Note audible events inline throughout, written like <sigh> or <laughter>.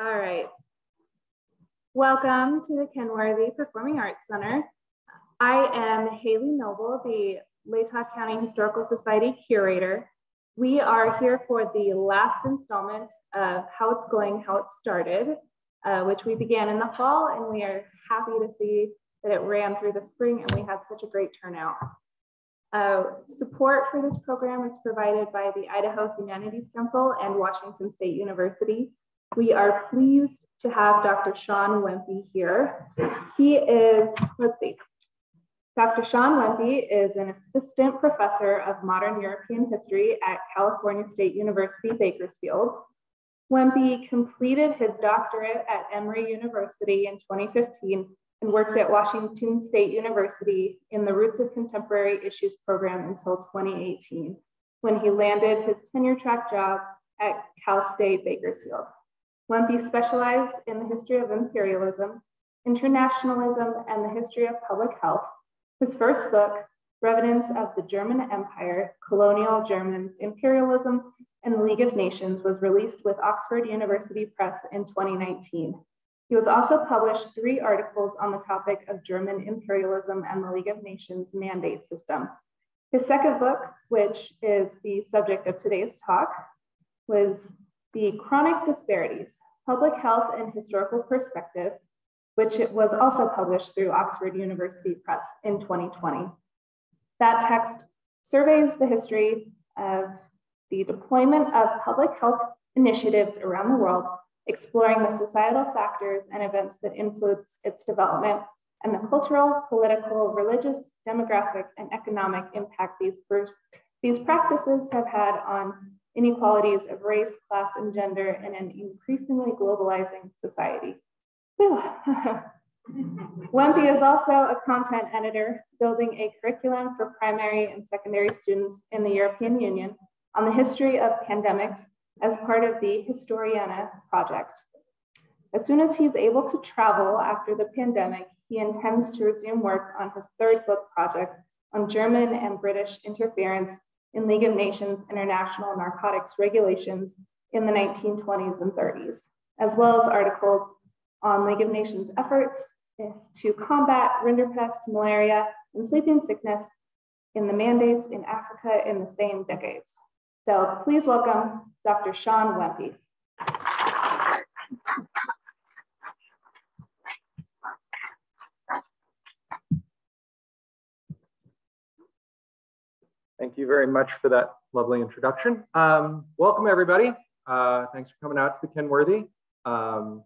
All right. Welcome to the Kenworthy Performing Arts Center. I am Haley Noble, the Latah County Historical Society curator. We are here for the last installment of How It's Going, How It Started, uh, which we began in the fall, and we are happy to see that it ran through the spring and we had such a great turnout. Uh, support for this program is provided by the Idaho Humanities Council and Washington State University. We are pleased to have Dr. Sean Wempe here. He is, let's see, Dr. Sean Wempe is an assistant professor of modern European history at California State University, Bakersfield. Wempe completed his doctorate at Emory University in 2015 and worked at Washington State University in the Roots of Contemporary Issues program until 2018, when he landed his tenure track job at Cal State Bakersfield. Wempe specialized in the history of imperialism, internationalism, and the history of public health. His first book, Revenants of the German Empire, Colonial Germans, Imperialism, and the League of Nations was released with Oxford University Press in 2019. He was also published three articles on the topic of German imperialism and the League of Nations mandate system. His second book, which is the subject of today's talk, was The Chronic Disparities, Public Health and Historical Perspective, which was also published through Oxford University Press in 2020. That text surveys the history of the deployment of public health initiatives around the world exploring the societal factors and events that influence its development and the cultural, political, religious, demographic, and economic impact these, these practices have had on inequalities of race, class, and gender in an increasingly globalizing society. <laughs> Wempe is also a content editor building a curriculum for primary and secondary students in the European Union on the history of pandemics as part of the Historiana project. As soon as he's able to travel after the pandemic, he intends to resume work on his third book project on German and British interference in League of Nations international narcotics regulations in the 1920s and 30s, as well as articles on League of Nations efforts to combat rinderpest, malaria, and sleeping sickness in the mandates in Africa in the same decades. So please welcome Dr. Sean Wempe. Thank you very much for that lovely introduction. Um, welcome everybody. Uh, thanks for coming out to the Kenworthy. Um,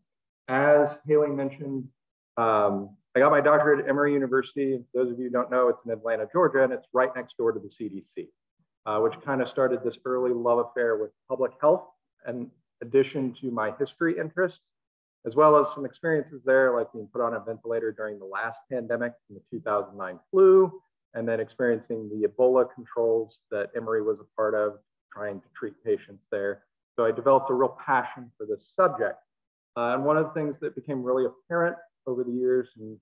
as Haley mentioned, um, I got my doctorate at Emory University. Those of you don't know, it's in Atlanta, Georgia, and it's right next door to the CDC uh, which kind of started this early love affair with public health in addition to my history interests, as well as some experiences there, like being put on a ventilator during the last pandemic in the 2009 flu, and then experiencing the Ebola controls that Emory was a part of, trying to treat patients there. So I developed a real passion for this subject. Uh, and one of the things that became really apparent over the years and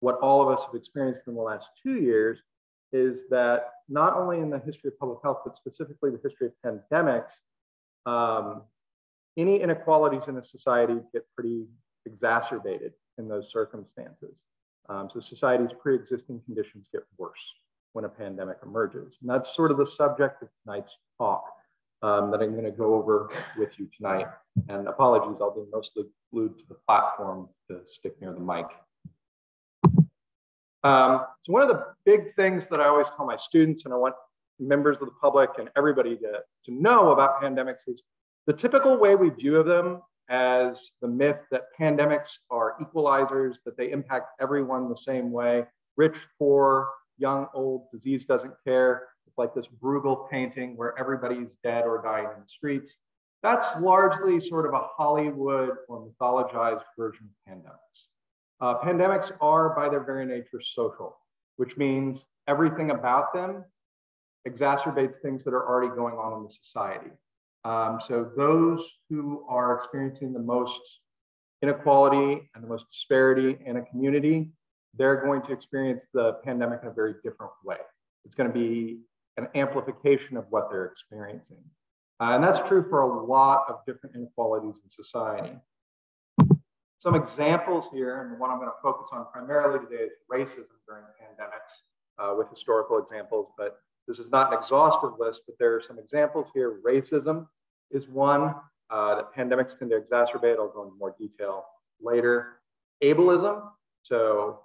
what all of us have experienced in the last two years is that not only in the history of public health, but specifically the history of pandemics, um, any inequalities in a society get pretty exacerbated in those circumstances. Um, so society's pre-existing conditions get worse when a pandemic emerges. And that's sort of the subject of tonight's talk um, that I'm gonna go over with you tonight. And apologies, I'll be mostly glued to the platform to stick near the mic. Um, so one of the big things that I always tell my students, and I want members of the public and everybody to, to know about pandemics is the typical way we view them as the myth that pandemics are equalizers, that they impact everyone the same way, rich, poor, young, old, disease doesn't care. It's like this Bruegel painting where everybody's dead or dying in the streets. That's largely sort of a Hollywood or mythologized version of pandemics. Uh, pandemics are, by their very nature, social, which means everything about them exacerbates things that are already going on in the society. Um, so those who are experiencing the most inequality and the most disparity in a community, they're going to experience the pandemic in a very different way. It's going to be an amplification of what they're experiencing. Uh, and that's true for a lot of different inequalities in society. Some examples here, and the one I'm going to focus on primarily today is racism during pandemics uh, with historical examples, but this is not an exhaustive list, but there are some examples here. Racism is one uh, that pandemics tend to exacerbate. I'll go into more detail later. Ableism, so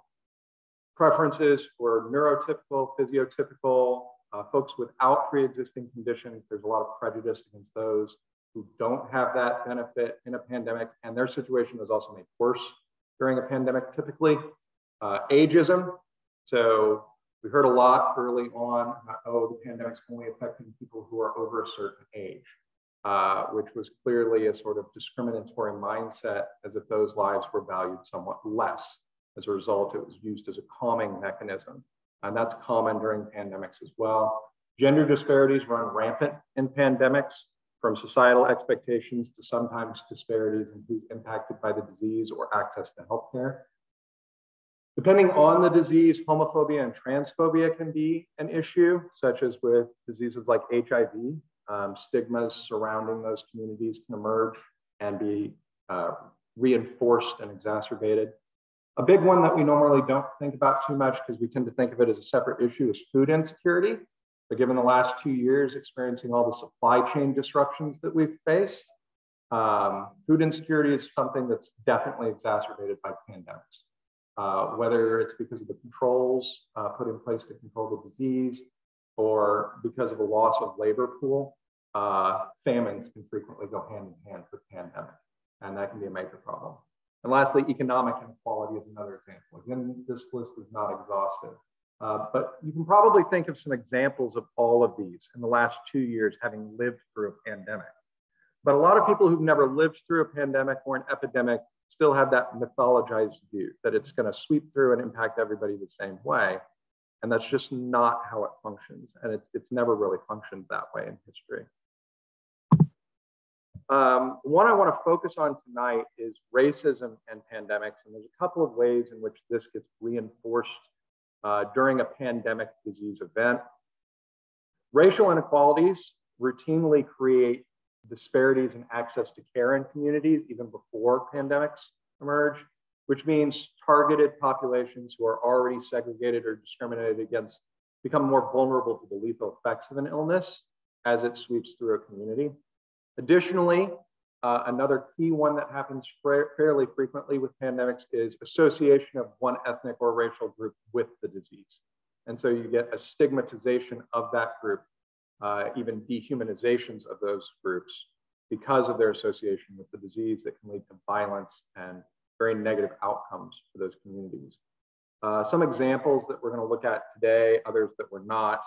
preferences for neurotypical, physiotypical, uh, folks without pre-existing conditions. There's a lot of prejudice against those who don't have that benefit in a pandemic, and their situation is also made worse during a pandemic, typically. Uh, ageism, so we heard a lot early on, oh, the pandemic's only affecting people who are over a certain age, uh, which was clearly a sort of discriminatory mindset as if those lives were valued somewhat less. As a result, it was used as a calming mechanism. And that's common during pandemics as well. Gender disparities run rampant in pandemics, from societal expectations to sometimes disparities in who's impacted by the disease or access to healthcare. Depending on the disease, homophobia and transphobia can be an issue, such as with diseases like HIV. Um, stigmas surrounding those communities can emerge and be uh, reinforced and exacerbated. A big one that we normally don't think about too much because we tend to think of it as a separate issue is food insecurity. But given the last two years experiencing all the supply chain disruptions that we've faced, um, food insecurity is something that's definitely exacerbated by pandemics uh, whether it's because of the controls uh, put in place to control the disease or because of a loss of labor pool, uh, famines can frequently go hand in hand with pandemic, and that can be a major problem. And lastly, economic inequality is another example. Again, this list is not exhaustive, uh, but you can probably think of some examples of all of these in the last two years having lived through a pandemic. But a lot of people who've never lived through a pandemic or an epidemic still have that mythologized view that it's going to sweep through and impact everybody the same way. And that's just not how it functions. And it's, it's never really functioned that way in history. Um, one I want to focus on tonight is racism and pandemics. And there's a couple of ways in which this gets reinforced uh, during a pandemic disease event. Racial inequalities routinely create disparities in access to care in communities even before pandemics emerge, which means targeted populations who are already segregated or discriminated against become more vulnerable to the lethal effects of an illness as it sweeps through a community. Additionally, uh, another key one that happens fairly frequently with pandemics is association of one ethnic or racial group with the disease. And so you get a stigmatization of that group uh, even dehumanizations of those groups because of their association with the disease that can lead to violence and very negative outcomes for those communities. Uh, some examples that we're going to look at today, others that we're not.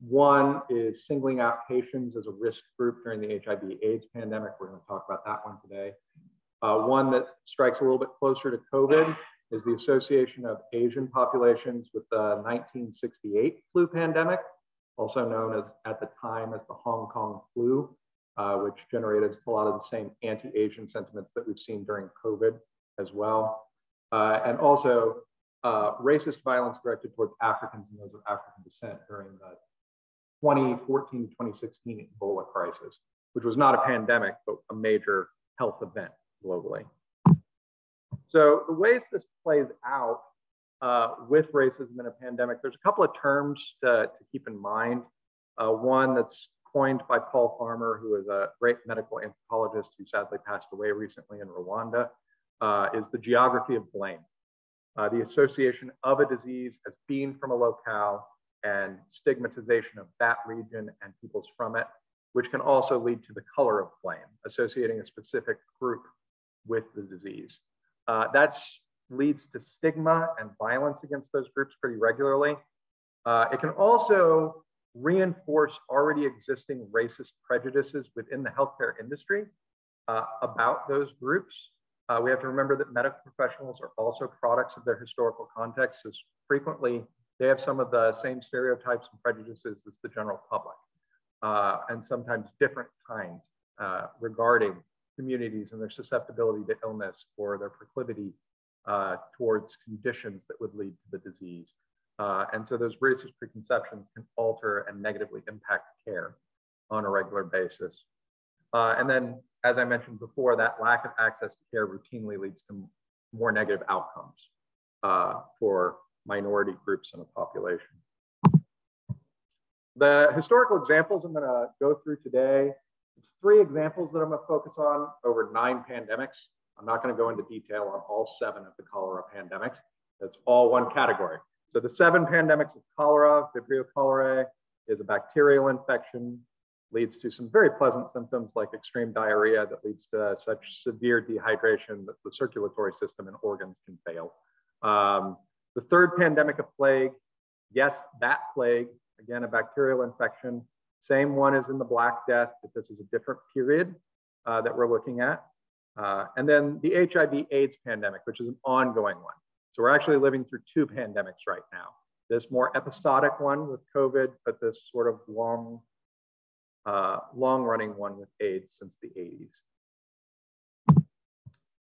One is singling out Haitians as a risk group during the HIV AIDS pandemic. We're going to talk about that one today. Uh, one that strikes a little bit closer to COVID is the association of Asian populations with the 1968 flu pandemic also known as at the time as the Hong Kong flu, uh, which generated a lot of the same anti-Asian sentiments that we've seen during COVID as well. Uh, and also uh, racist violence directed towards Africans and those of African descent during the 2014 to 2016 Ebola crisis, which was not a pandemic, but a major health event globally. So the ways this plays out uh, with racism in a pandemic, there's a couple of terms to, to keep in mind. Uh, one that's coined by Paul Farmer, who is a great medical anthropologist who sadly passed away recently in Rwanda, uh, is the geography of blame. Uh, the association of a disease as being from a locale and stigmatization of that region and peoples from it, which can also lead to the color of blame, associating a specific group with the disease. Uh, that's leads to stigma and violence against those groups pretty regularly. Uh, it can also reinforce already existing racist prejudices within the healthcare industry uh, about those groups. Uh, we have to remember that medical professionals are also products of their historical context, so frequently they have some of the same stereotypes and prejudices as the general public, uh, and sometimes different kinds uh, regarding communities and their susceptibility to illness or their proclivity uh, towards conditions that would lead to the disease. Uh, and so those racist preconceptions can alter and negatively impact care on a regular basis. Uh, and then, as I mentioned before, that lack of access to care routinely leads to more negative outcomes uh, for minority groups in a population. The historical examples I'm gonna go through today, it's three examples that I'm gonna focus on over nine pandemics. I'm not gonna go into detail on all seven of the cholera pandemics. That's all one category. So the seven pandemics of cholera, Vibrio cholerae is a bacterial infection, leads to some very pleasant symptoms like extreme diarrhea that leads to such severe dehydration that the circulatory system and organs can fail. Um, the third pandemic of plague, yes, that plague Again, a bacterial infection. Same one as in the Black Death, but this is a different period uh, that we're looking at. Uh, and then the HIV AIDS pandemic, which is an ongoing one. So we're actually living through two pandemics right now. This more episodic one with COVID, but this sort of long, uh, long running one with AIDS since the 80s.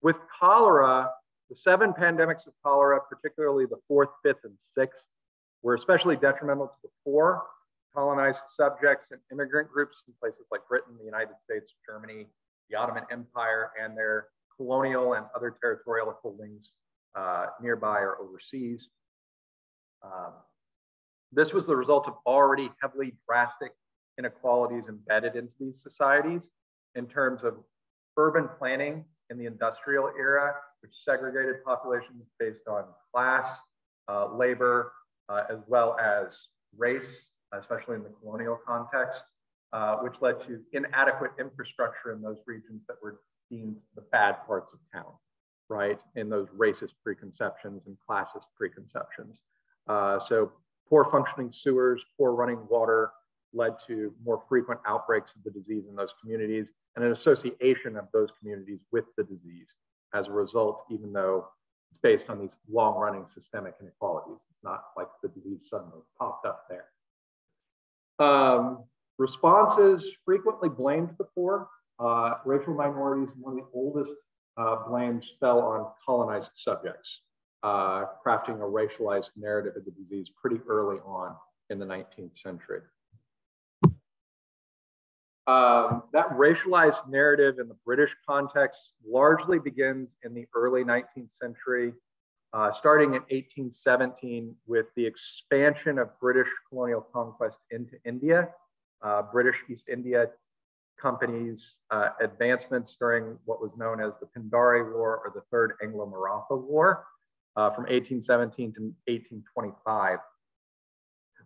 With cholera, the seven pandemics of cholera, particularly the fourth, fifth, and sixth, were especially detrimental to the poor, colonized subjects, and immigrant groups in places like Britain, the United States, Germany, the Ottoman Empire, and their colonial and other territorial holdings uh, nearby or overseas. Um, this was the result of already heavily drastic inequalities embedded into these societies in terms of urban planning in the industrial era, which segregated populations based on class, uh, labor, uh, as well as race, especially in the colonial context, uh, which led to inadequate infrastructure in those regions that were deemed the bad parts of town, right? In those racist preconceptions and classist preconceptions. Uh, so poor functioning sewers, poor running water led to more frequent outbreaks of the disease in those communities and an association of those communities with the disease. As a result, even though it's based on these long running systemic inequalities. It's not like the disease suddenly popped up there. Um, responses frequently blamed the poor. Uh, racial minorities, one of the oldest uh, blames fell on colonized subjects, uh, crafting a racialized narrative of the disease pretty early on in the 19th century. Um, that racialized narrative in the British context largely begins in the early 19th century, uh, starting in 1817 with the expansion of British colonial conquest into India. Uh, British East India Company's uh, advancements during what was known as the Pindari War or the Third Anglo-Maratha War uh, from 1817 to 1825,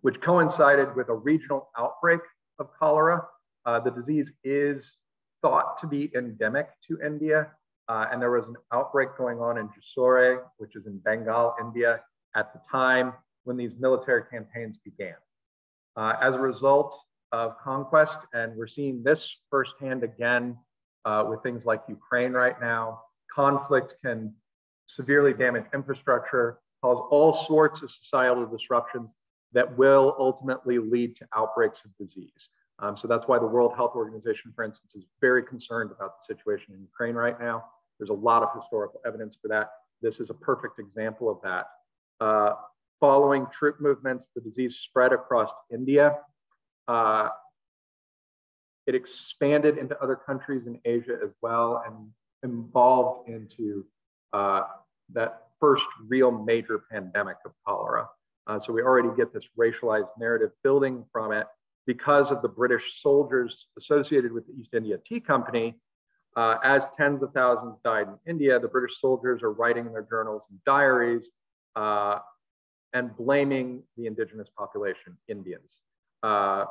which coincided with a regional outbreak of cholera uh, the disease is thought to be endemic to India, uh, and there was an outbreak going on in Jessore, which is in Bengal, India, at the time when these military campaigns began. Uh, as a result of conquest, and we're seeing this firsthand again uh, with things like Ukraine right now, conflict can severely damage infrastructure, cause all sorts of societal disruptions that will ultimately lead to outbreaks of disease. Um, so that's why the World Health Organization, for instance, is very concerned about the situation in Ukraine right now. There's a lot of historical evidence for that. This is a perfect example of that. Uh, following troop movements, the disease spread across India. Uh, it expanded into other countries in Asia as well and evolved into uh, that first real major pandemic of cholera. Uh, so we already get this racialized narrative building from it because of the British soldiers associated with the East India Tea Company. Uh, as tens of thousands died in India, the British soldiers are writing in their journals and diaries uh, and blaming the indigenous population, Indians. Uh,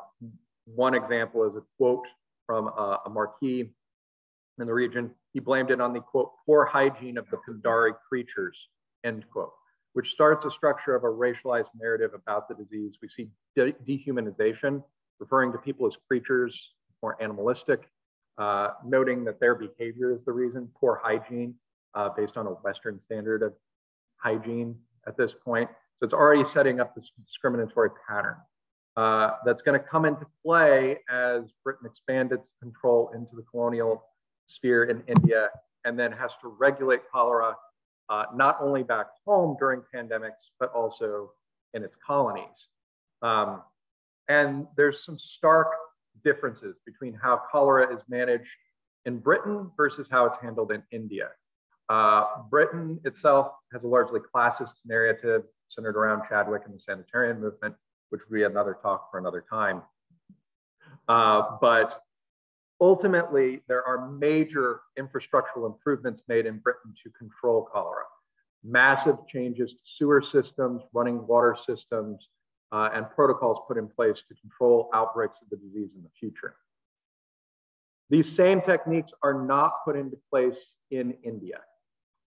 one example is a quote from a, a marquis in the region. He blamed it on the quote, poor hygiene of the Pindari creatures, end quote, which starts a structure of a racialized narrative about the disease. We see de dehumanization referring to people as creatures, more animalistic, uh, noting that their behavior is the reason, poor hygiene uh, based on a Western standard of hygiene at this point. So it's already setting up this discriminatory pattern uh, that's going to come into play as Britain expands its control into the colonial sphere in India and then has to regulate cholera uh, not only back home during pandemics, but also in its colonies. Um, and there's some stark differences between how cholera is managed in Britain versus how it's handled in India. Uh, Britain itself has a largely classist narrative centered around Chadwick and the sanitarian movement, which would be another talk for another time. Uh, but ultimately, there are major infrastructural improvements made in Britain to control cholera. Massive changes to sewer systems, running water systems, uh, and protocols put in place to control outbreaks of the disease in the future. These same techniques are not put into place in India.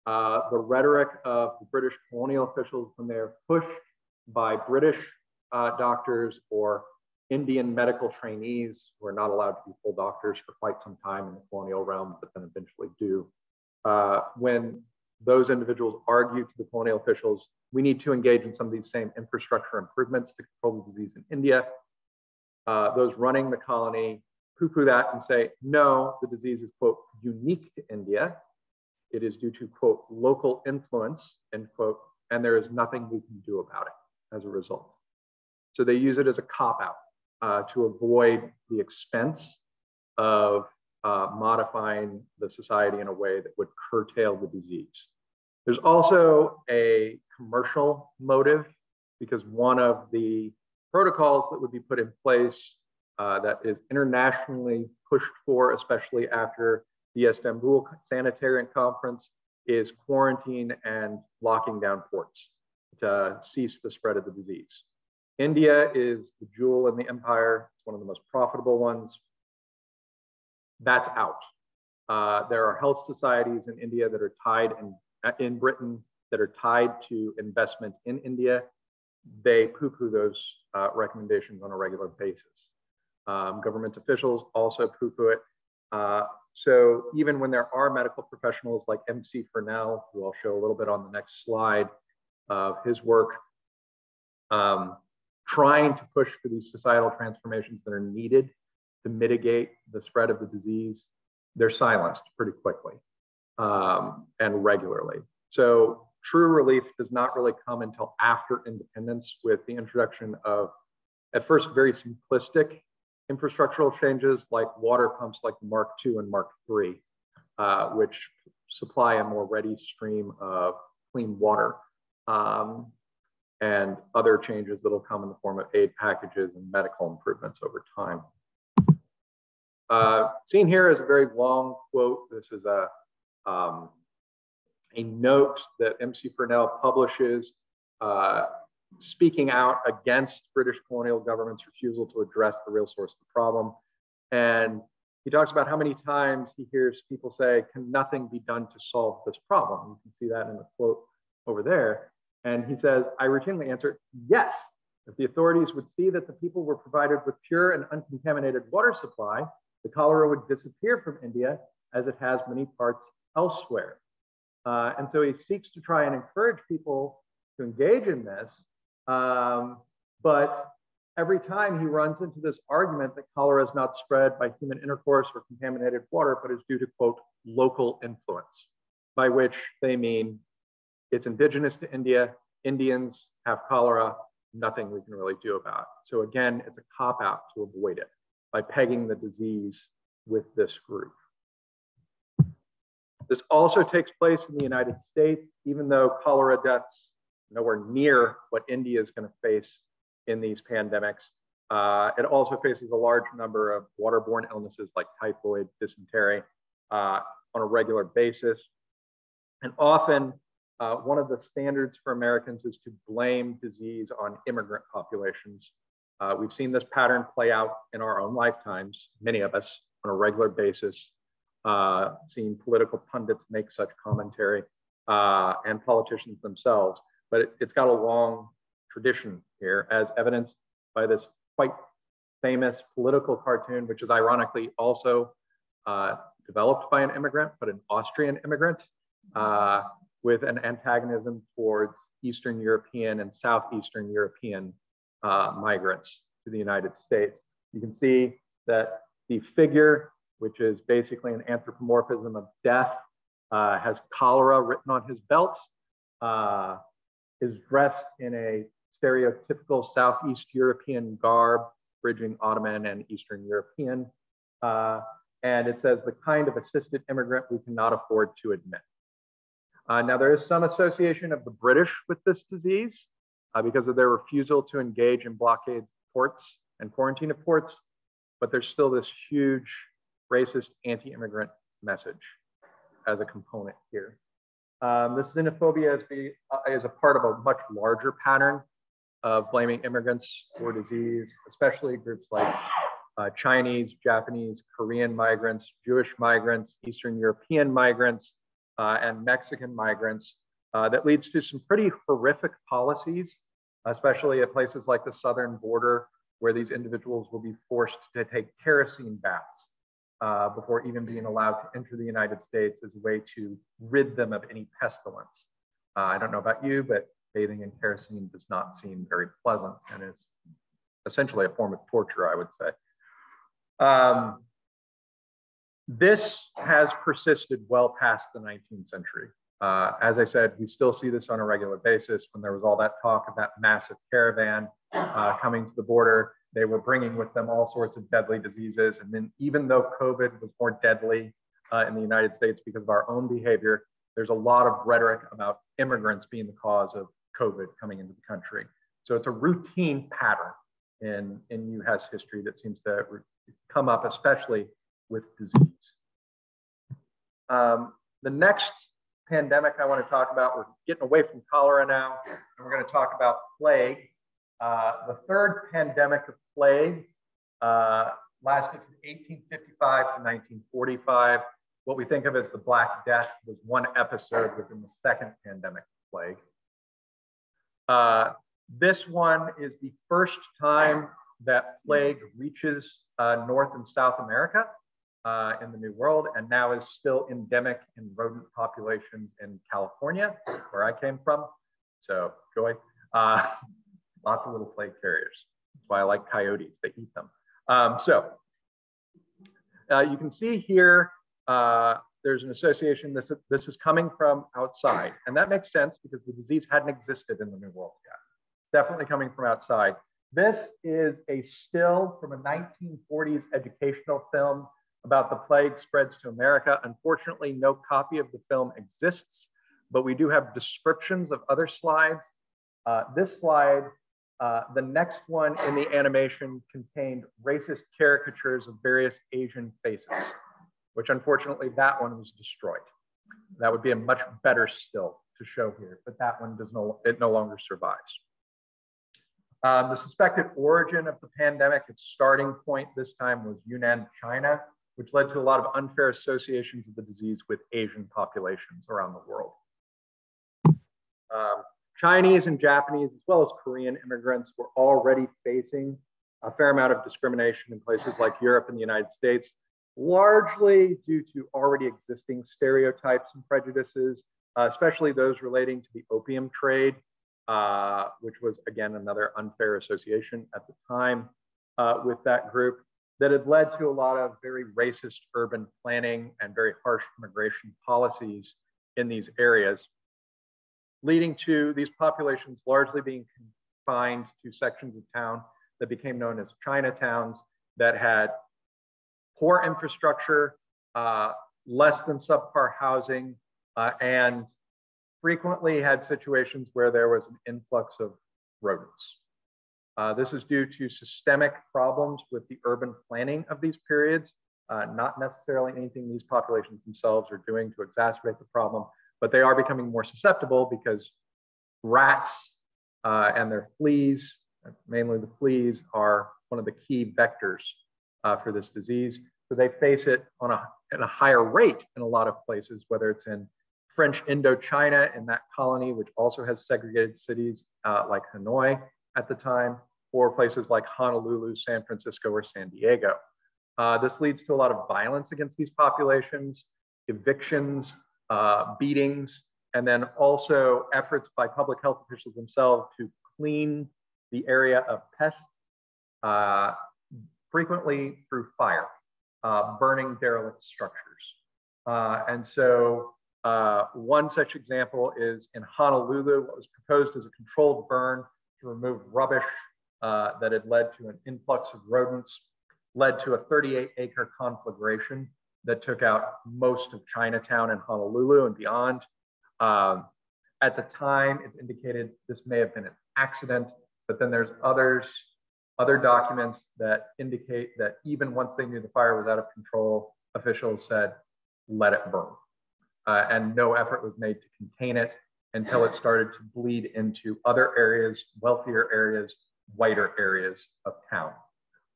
Uh, the rhetoric of the British colonial officials when they're pushed by British uh, doctors or Indian medical trainees who are not allowed to be full doctors for quite some time in the colonial realm, but then eventually do. Uh, when those individuals argue to the colonial officials, we need to engage in some of these same infrastructure improvements to control the disease in India. Uh, those running the colony poo-poo that and say, no, the disease is, quote, unique to India it is due to, quote, local influence, end quote, and there is nothing we can do about it as a result. So they use it as a cop out uh, to avoid the expense of uh, modifying the society in a way that would curtail the disease. There's also a commercial motive because one of the protocols that would be put in place uh, that is internationally pushed for, especially after the Istanbul Sanitarian Conference is quarantine and locking down ports to cease the spread of the disease. India is the jewel in the empire. It's one of the most profitable ones. That's out. Uh, there are health societies in India that are tied in, in Britain that are tied to investment in India. They poo-poo those uh, recommendations on a regular basis. Um, government officials also poo-poo it. Uh, so even when there are medical professionals like MC Furnell, who I'll show a little bit on the next slide of his work, um, trying to push for these societal transformations that are needed to mitigate the spread of the disease, they're silenced pretty quickly um, and regularly. So true relief does not really come until after independence with the introduction of, at first, very simplistic infrastructural changes like water pumps like Mark II and Mark III, uh, which supply a more ready stream of clean water. Um, and other changes that'll come in the form of aid packages and medical improvements over time. Uh, seen here is a very long quote. This is a, um, a note that MC Furnell publishes uh, speaking out against British colonial government's refusal to address the real source of the problem. And he talks about how many times he hears people say, Can nothing be done to solve this problem? You can see that in the quote over there. And he says, I routinely answer, Yes. If the authorities would see that the people were provided with pure and uncontaminated water supply, the cholera would disappear from India as it has many parts elsewhere. Uh, and so he seeks to try and encourage people to engage in this um, but every time he runs into this argument that cholera is not spread by human intercourse or contaminated water, but is due to, quote, local influence, by which they mean it's indigenous to India, Indians have cholera, nothing we can really do about it. So again, it's a cop out to avoid it by pegging the disease with this group. This also takes place in the United States, even though cholera deaths nowhere near what India is going to face in these pandemics. Uh, it also faces a large number of waterborne illnesses like typhoid, dysentery uh, on a regular basis. And often, uh, one of the standards for Americans is to blame disease on immigrant populations. Uh, we've seen this pattern play out in our own lifetimes, many of us on a regular basis, uh, seeing political pundits make such commentary uh, and politicians themselves. But it, has got a long tradition here, as evidenced by this quite famous political cartoon, which is ironically also uh, developed by an immigrant, but an Austrian immigrant, uh, with an antagonism towards Eastern European and Southeastern European uh, migrants to the United States. You can see that the figure, which is basically an anthropomorphism of death, uh, has cholera written on his belt. Uh, is dressed in a stereotypical Southeast European garb bridging Ottoman and Eastern European. Uh, and it says the kind of assisted immigrant we cannot afford to admit. Uh, now, there is some association of the British with this disease uh, because of their refusal to engage in blockades ports and quarantine of ports, but there's still this huge racist anti-immigrant message as a component here. Um, this xenophobia is, be, uh, is a part of a much larger pattern of blaming immigrants for disease, especially groups like uh, Chinese, Japanese, Korean migrants, Jewish migrants, Eastern European migrants, uh, and Mexican migrants uh, that leads to some pretty horrific policies, especially at places like the southern border, where these individuals will be forced to take kerosene baths uh, before even being allowed to enter the United States as a way to rid them of any pestilence. Uh, I don't know about you, but bathing in kerosene does not seem very pleasant and is essentially a form of torture, I would say. Um, this has persisted well past the 19th century. Uh, as I said, we still see this on a regular basis. When there was all that talk of that massive caravan uh, coming to the border, they were bringing with them all sorts of deadly diseases. And then, even though COVID was more deadly uh, in the United States because of our own behavior, there's a lot of rhetoric about immigrants being the cause of COVID coming into the country. So it's a routine pattern in, in US history that seems to come up, especially with disease. Um, the next pandemic I want to talk about, we're getting away from cholera now, and we're going to talk about plague. Uh, the third pandemic of plague uh, lasted from 1855 to 1945. What we think of as the Black Death was one episode within the second pandemic plague. Uh, this one is the first time that plague reaches uh, North and South America uh, in the New World, and now is still endemic in rodent populations in California, where I came from. So, joy. Uh, <laughs> lots of little plague carriers. That's why I like coyotes, they eat them. Um, so, uh, you can see here, uh, there's an association, this, this is coming from outside. And that makes sense because the disease hadn't existed in the New World yet. Definitely coming from outside. This is a still from a 1940s educational film about the plague spreads to America. Unfortunately, no copy of the film exists, but we do have descriptions of other slides. Uh, this slide, uh, the next one in the animation contained racist caricatures of various Asian faces, which unfortunately that one was destroyed. That would be a much better still to show here, but that one does no, it no longer survives. Um, the suspected origin of the pandemic, its starting point this time was Yunnan, China, which led to a lot of unfair associations of the disease with Asian populations around the world. Um, Chinese and Japanese, as well as Korean immigrants, were already facing a fair amount of discrimination in places like Europe and the United States, largely due to already existing stereotypes and prejudices, uh, especially those relating to the opium trade uh, which was again another unfair association at the time uh, with that group that had led to a lot of very racist urban planning and very harsh immigration policies in these areas, leading to these populations largely being confined to sections of town that became known as Chinatowns that had poor infrastructure, uh, less than subpar housing, uh, and frequently had situations where there was an influx of rodents. Uh, this is due to systemic problems with the urban planning of these periods, uh, not necessarily anything these populations themselves are doing to exacerbate the problem, but they are becoming more susceptible because rats uh, and their fleas, mainly the fleas, are one of the key vectors uh, for this disease. So they face it on a, at a higher rate in a lot of places, whether it's in French Indochina in that colony, which also has segregated cities uh, like Hanoi at the time, or places like Honolulu, San Francisco, or San Diego. Uh, this leads to a lot of violence against these populations, evictions, uh, beatings, and then also efforts by public health officials themselves to clean the area of pests, uh, frequently through fire, uh, burning derelict structures. Uh, and so uh, one such example is in Honolulu, what was proposed as a controlled burn to remove rubbish uh, that had led to an influx of rodents, led to a 38 acre conflagration that took out most of Chinatown and Honolulu and beyond. Um, at the time, it's indicated this may have been an accident, but then there's others, other documents that indicate that even once they knew the fire was out of control, officials said, let it burn. Uh, and no effort was made to contain it until it started to bleed into other areas, wealthier areas, whiter areas of town.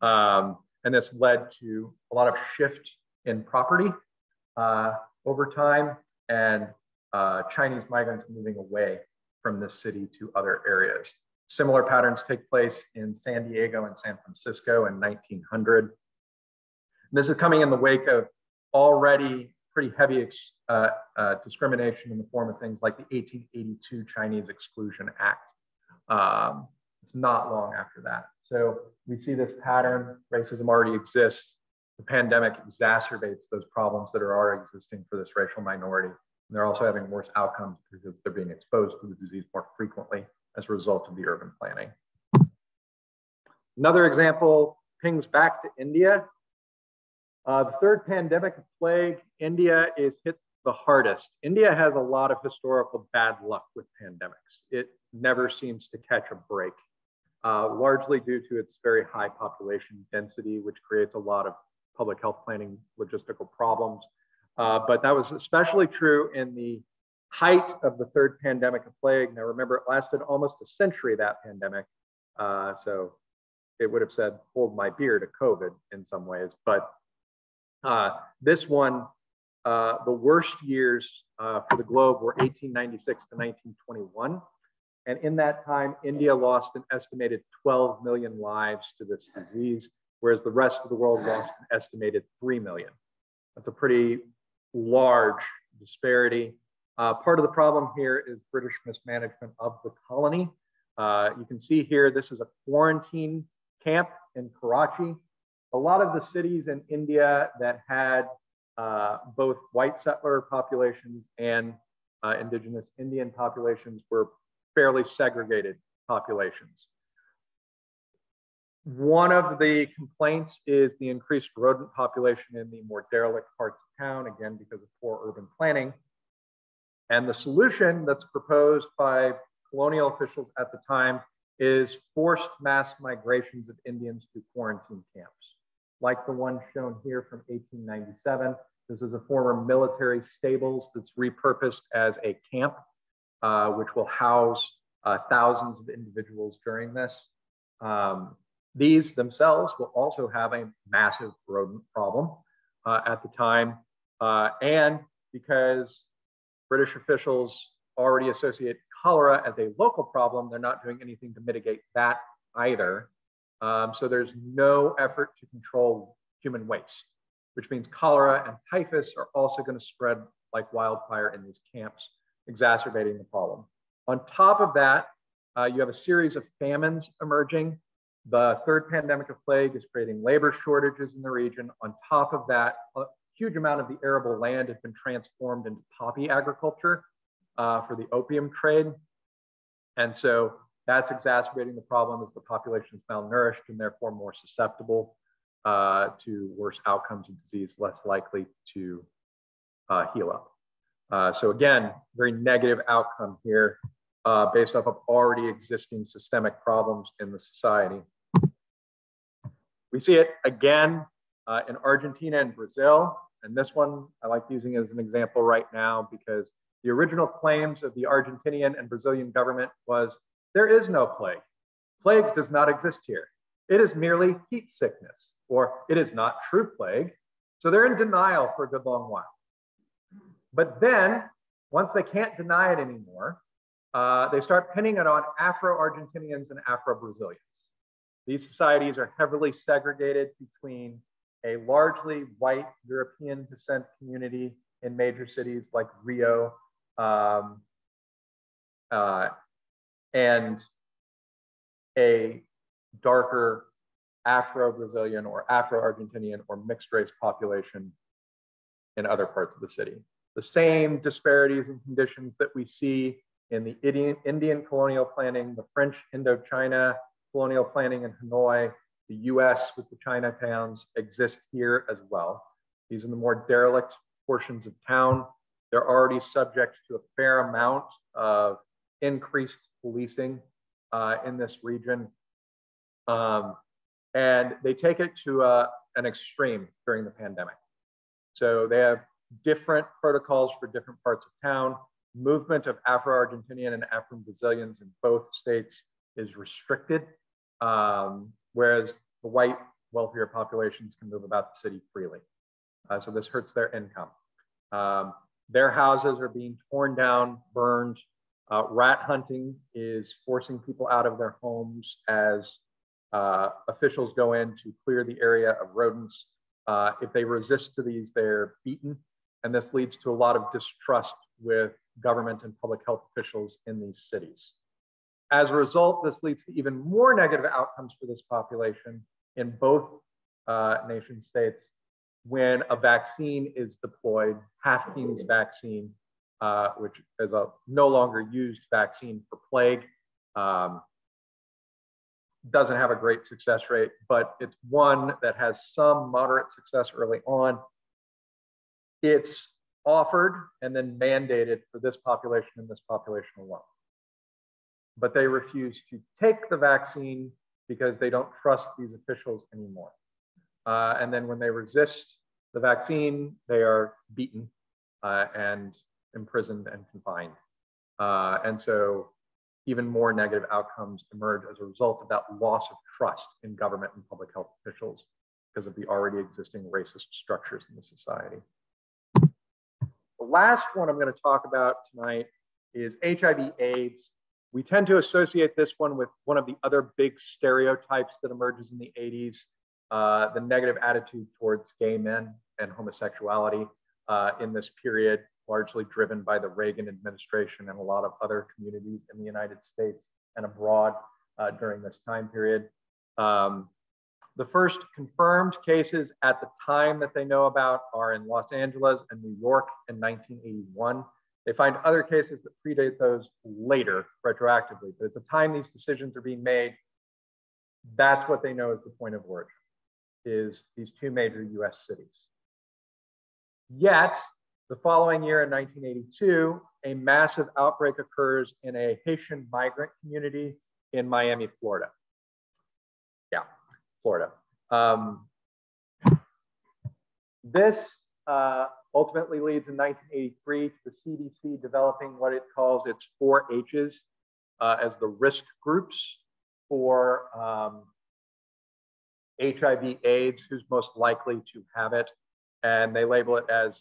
Um, and this led to a lot of shift in property uh, over time and uh, Chinese migrants moving away from this city to other areas. Similar patterns take place in San Diego and San Francisco in 1900. And this is coming in the wake of already pretty heavy uh, uh, discrimination in the form of things like the 1882 Chinese Exclusion Act. Um, it's not long after that. So we see this pattern, racism already exists. The pandemic exacerbates those problems that are already existing for this racial minority. And they're also having worse outcomes because they're being exposed to the disease more frequently as a result of the urban planning. Another example pings back to India. Uh, the third pandemic of plague, India is hit the hardest. India has a lot of historical bad luck with pandemics. It never seems to catch a break, uh, largely due to its very high population density, which creates a lot of public health planning logistical problems. Uh, but that was especially true in the height of the third pandemic of plague. Now, remember, it lasted almost a century, that pandemic. Uh, so it would have said, hold my beer to COVID in some ways. But uh, this one, uh, the worst years uh, for the globe were 1896 to 1921. And in that time, India lost an estimated 12 million lives to this disease, whereas the rest of the world lost an estimated 3 million. That's a pretty large disparity. Uh, part of the problem here is British mismanagement of the colony. Uh, you can see here, this is a quarantine camp in Karachi. A lot of the cities in India that had uh, both white settler populations and uh, indigenous Indian populations were fairly segregated populations. One of the complaints is the increased rodent population in the more derelict parts of town, again, because of poor urban planning. And the solution that's proposed by colonial officials at the time is forced mass migrations of Indians to quarantine camps, like the one shown here from 1897. This is a former military stables that's repurposed as a camp, uh, which will house uh, thousands of individuals during this. Um, these themselves will also have a massive rodent problem uh, at the time. Uh, and because British officials already associate cholera as a local problem, they're not doing anything to mitigate that either. Um, so there's no effort to control human waste, which means cholera and typhus are also going to spread like wildfire in these camps, exacerbating the problem. On top of that, uh, you have a series of famines emerging the third pandemic of plague is creating labor shortages in the region. On top of that, a huge amount of the arable land has been transformed into poppy agriculture uh, for the opium trade. And so that's exacerbating the problem as the population is malnourished and therefore more susceptible uh, to worse outcomes of disease, less likely to uh, heal up. Uh, so again, very negative outcome here uh, based off of already existing systemic problems in the society. We see it again uh, in Argentina and Brazil. And this one I like using as an example right now because the original claims of the Argentinian and Brazilian government was there is no plague. Plague does not exist here. It is merely heat sickness, or it is not true plague. So they're in denial for a good long while. But then, once they can't deny it anymore, uh, they start pinning it on Afro Argentinians and Afro Brazilians. These societies are heavily segregated between a largely white European descent community in major cities like Rio um, uh, and a darker Afro-Brazilian or Afro-Argentinian or mixed race population in other parts of the city. The same disparities and conditions that we see in the Indian, colonial planning, the French Indochina colonial planning in Hanoi, the US with the Chinatowns exist here as well. These are the more derelict portions of town. They're already subject to a fair amount of increased policing uh, in this region. Um, and they take it to uh, an extreme during the pandemic. So they have different protocols for different parts of town. Movement of Afro-Argentinian and Afro-Brazilians in both states is restricted, um, whereas the white wealthier populations can move about the city freely. Uh, so this hurts their income. Um, their houses are being torn down, burned. Uh, rat hunting is forcing people out of their homes as uh, officials go in to clear the area of rodents. Uh, if they resist to these, they're beaten. And this leads to a lot of distrust with government and public health officials in these cities. As a result, this leads to even more negative outcomes for this population in both uh, nation states when a vaccine is deployed, Haffkine's vaccine, uh, which is a no longer used vaccine for plague. Um, doesn't have a great success rate, but it's one that has some moderate success early on. It's offered and then mandated for this population and this population alone. But they refuse to take the vaccine because they don't trust these officials anymore. Uh, and then when they resist the vaccine, they are beaten uh, and imprisoned and confined. Uh, and so even more negative outcomes emerge as a result of that loss of trust in government and public health officials because of the already existing racist structures in the society. The last one I'm going to talk about tonight is HIV AIDS. We tend to associate this one with one of the other big stereotypes that emerges in the 80s, uh, the negative attitude towards gay men and homosexuality uh, in this period largely driven by the Reagan administration and a lot of other communities in the United States and abroad uh, during this time period. Um, the first confirmed cases at the time that they know about are in Los Angeles and New York in 1981. They find other cases that predate those later retroactively, but at the time these decisions are being made, that's what they know as the point of origin, is these two major US cities. Yet, the following year in 1982, a massive outbreak occurs in a Haitian migrant community in Miami, Florida. Florida. Um, this uh, ultimately leads in 1983 to the CDC developing what it calls its four H's uh, as the risk groups for um, HIV AIDS, who's most likely to have it. And they label it as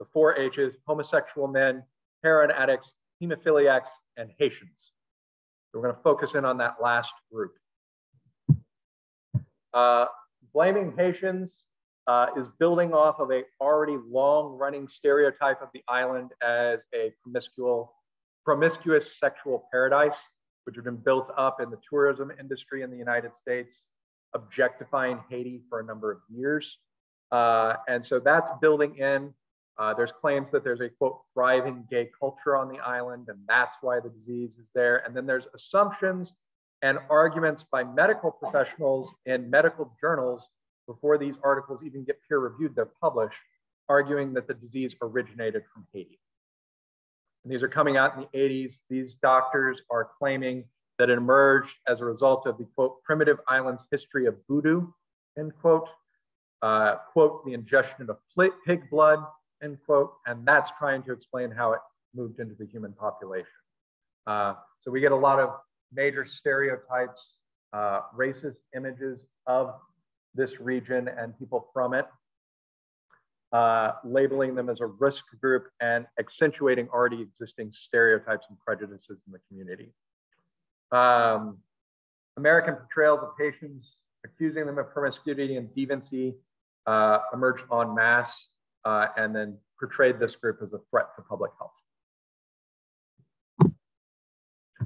the four H's, homosexual men, heroin addicts, hemophiliacs, and Haitians. So we're gonna focus in on that last group. Uh, blaming Haitians uh, is building off of a already long running stereotype of the island as a promiscuous, promiscuous sexual paradise, which had been built up in the tourism industry in the United States, objectifying Haiti for a number of years. Uh, and so that's building in uh, there's claims that there's a quote thriving gay culture on the island, and that's why the disease is there. And then there's assumptions and arguments by medical professionals in medical journals before these articles even get peer reviewed, they're published, arguing that the disease originated from Haiti. And these are coming out in the 80s. These doctors are claiming that it emerged as a result of the quote primitive island's history of voodoo, end quote, uh, quote, the ingestion of pig blood, end quote. And that's trying to explain how it moved into the human population. Uh, so we get a lot of major stereotypes, uh, racist images of this region and people from it, uh, labeling them as a risk group and accentuating already existing stereotypes and prejudices in the community. Um, American portrayals of Haitians accusing them of promiscuity and deviancy uh, emerged en masse uh, and then portrayed this group as a threat to public health.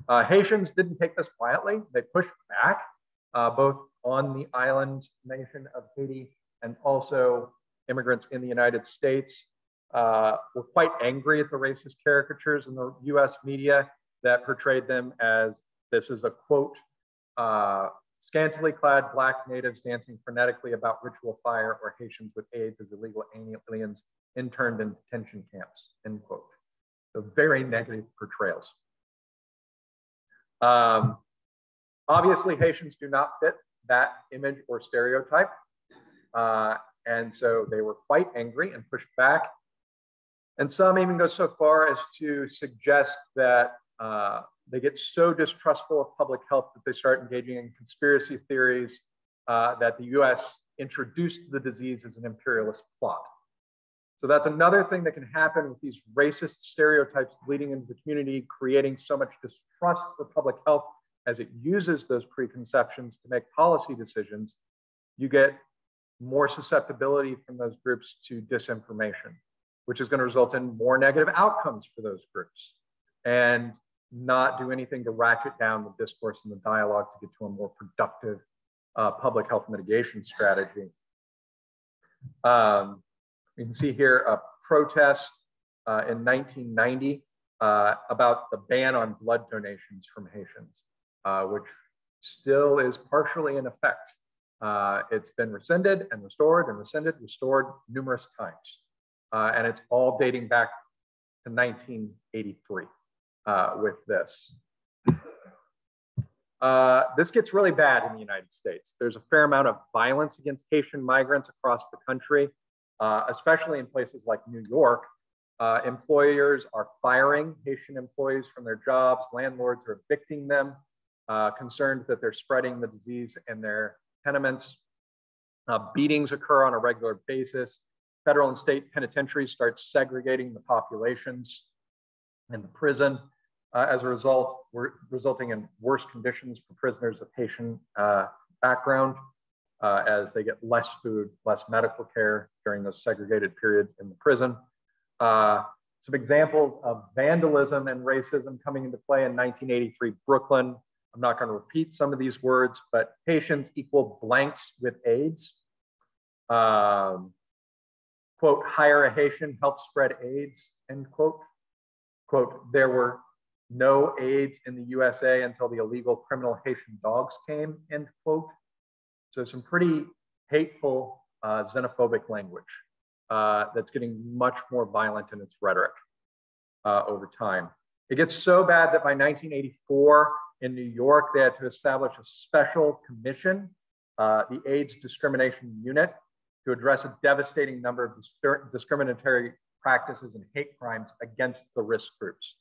Uh, Haitians didn't take this quietly. They pushed back, uh, both on the island nation of Haiti and also immigrants in the United States uh, were quite angry at the racist caricatures in the US media that portrayed them as this is a quote, uh, scantily clad black natives dancing frenetically about ritual fire or Haitians with AIDS as illegal aliens interned in detention camps, end quote. So very negative portrayals. Um, obviously, Haitians do not fit that image or stereotype. Uh, and so they were quite angry and pushed back. And some even go so far as to suggest that uh, they get so distrustful of public health that they start engaging in conspiracy theories uh, that the US introduced the disease as an imperialist plot. So that's another thing that can happen with these racist stereotypes bleeding into the community, creating so much distrust for public health as it uses those preconceptions to make policy decisions. You get more susceptibility from those groups to disinformation, which is going to result in more negative outcomes for those groups and not do anything to ratchet down the discourse and the dialogue to get to a more productive uh, public health mitigation strategy. Um, you can see here a protest uh, in 1990 uh, about the ban on blood donations from Haitians, uh, which still is partially in effect. Uh, it's been rescinded and restored and rescinded, restored numerous times. Uh, and it's all dating back to 1983 uh, with this. Uh, this gets really bad in the United States. There's a fair amount of violence against Haitian migrants across the country, uh, especially in places like New York. Uh, employers are firing Haitian employees from their jobs. Landlords are evicting them, concerned that they're spreading the disease in their tenements. Uh, beatings occur on a regular basis. Federal and state penitentiaries start segregating the populations in the prison. Uh, as a result, we're resulting in worse conditions for prisoners of Haitian uh, background uh, as they get less food, less medical care during those segregated periods in the prison. Uh, some examples of vandalism and racism coming into play in 1983 Brooklyn, I'm not going to repeat some of these words, but Haitians equal blanks with AIDS. Um, quote, hire a Haitian, help spread AIDS, end quote. Quote, there were no AIDS in the USA until the illegal criminal Haitian dogs came, end quote. So some pretty hateful uh, xenophobic language uh, that's getting much more violent in its rhetoric uh, over time. It gets so bad that by 1984, in New York, they had to establish a special commission, uh, the AIDS Discrimination Unit, to address a devastating number of dis discriminatory practices and hate crimes against the risk groups,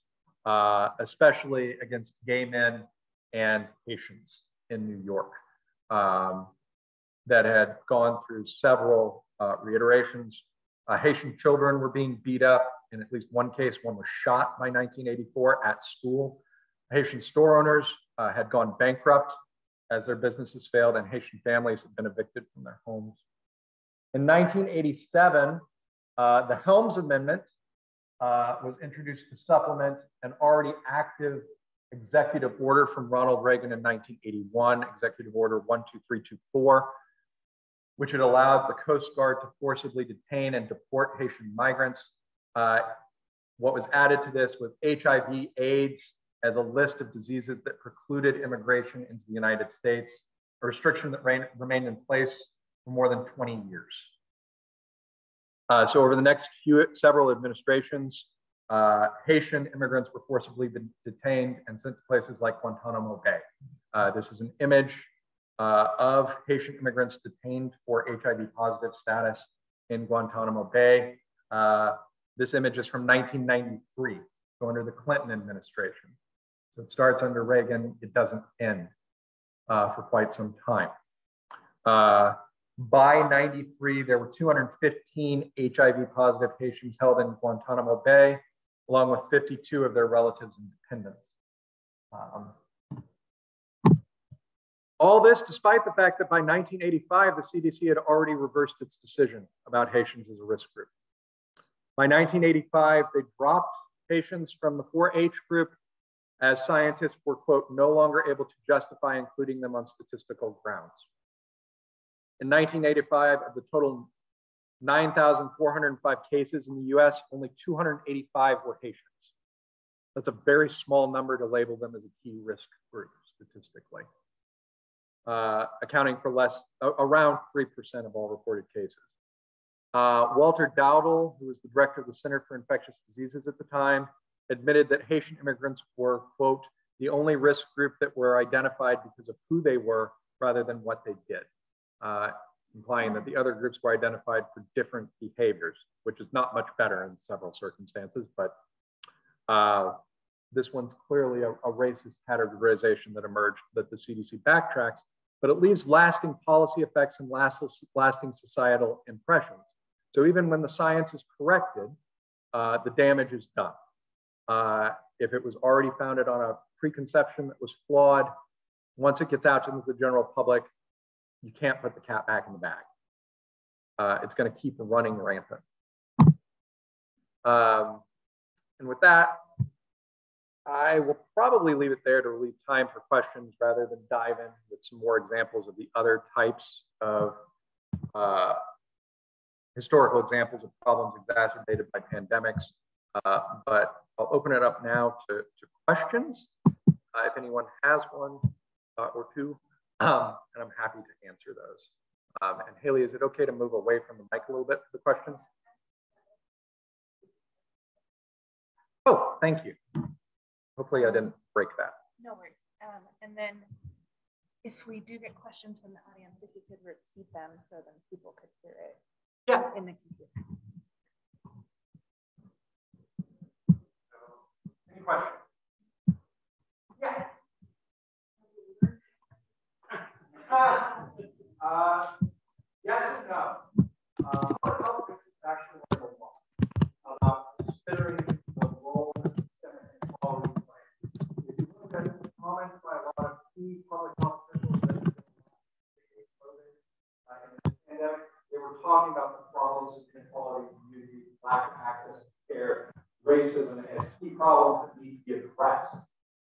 uh, especially against gay men and Haitians in New York um, that had gone through several uh, reiterations. Uh, Haitian children were being beat up. In at least one case, one was shot by 1984 at school. Haitian store owners uh, had gone bankrupt as their businesses failed and Haitian families had been evicted from their homes. In 1987, uh, the Helms Amendment uh, was introduced to supplement an already active executive order from Ronald Reagan in 1981, Executive Order 12324, which had allowed the Coast Guard to forcibly detain and deport Haitian migrants. Uh, what was added to this was HIV, AIDS, as a list of diseases that precluded immigration into the United States, a restriction that remained in place for more than 20 years. Uh, so over the next few, several administrations, uh, Haitian immigrants were forcibly detained and sent to places like Guantanamo Bay. Uh, this is an image uh, of Haitian immigrants detained for HIV positive status in Guantanamo Bay. Uh, this image is from 1993, so under the Clinton administration. So it starts under Reagan, it doesn't end uh, for quite some time. Uh, by 93, there were 215 HIV positive patients held in Guantanamo Bay, along with 52 of their relatives and dependents. Um, all this despite the fact that by 1985, the CDC had already reversed its decision about Haitians as a risk group. By 1985, they dropped patients from the 4H group as scientists were, quote, no longer able to justify including them on statistical grounds. In 1985, of the total 9,405 cases in the US, only 285 were Haitians. That's a very small number to label them as a key risk group statistically. Uh, accounting for less, uh, around 3% of all reported cases. Uh, Walter Dowdle, who was the director of the Center for Infectious Diseases at the time, admitted that Haitian immigrants were, quote, the only risk group that were identified because of who they were rather than what they did, uh, implying that the other groups were identified for different behaviors, which is not much better in several circumstances, but uh, this one's clearly a, a racist categorization that emerged that the CDC backtracks, but it leaves lasting policy effects and last, lasting societal impressions. So even when the science is corrected, uh, the damage is done. Uh, if it was already founded on a preconception that was flawed, once it gets out to the general public, you can't put the cat back in the bag. Uh, it's going to keep running rampant. Um, and with that, I will probably leave it there to leave time for questions rather than dive in with some more examples of the other types of uh, historical examples of problems exacerbated by pandemics. Uh, but I'll open it up now to, to questions. Uh, if anyone has one uh, or two, um, and I'm happy to answer those. Um, and Haley, is it okay to move away from the mic a little bit for the questions? Oh, thank you. Hopefully I didn't break that. No worries. Um, and then if we do get questions from the audience, if you could repeat them so then people could hear it yeah. in the computer. Any questions? Yeah. Uh, uh, yes and no. Uh, our health is actually about considering the role of systemic inequality If you look at comments by a lot of key public health officials that uh, in the pandemic, they were talking about the problems of inequality in communities, lack of access to care, racism as key problems that need to be addressed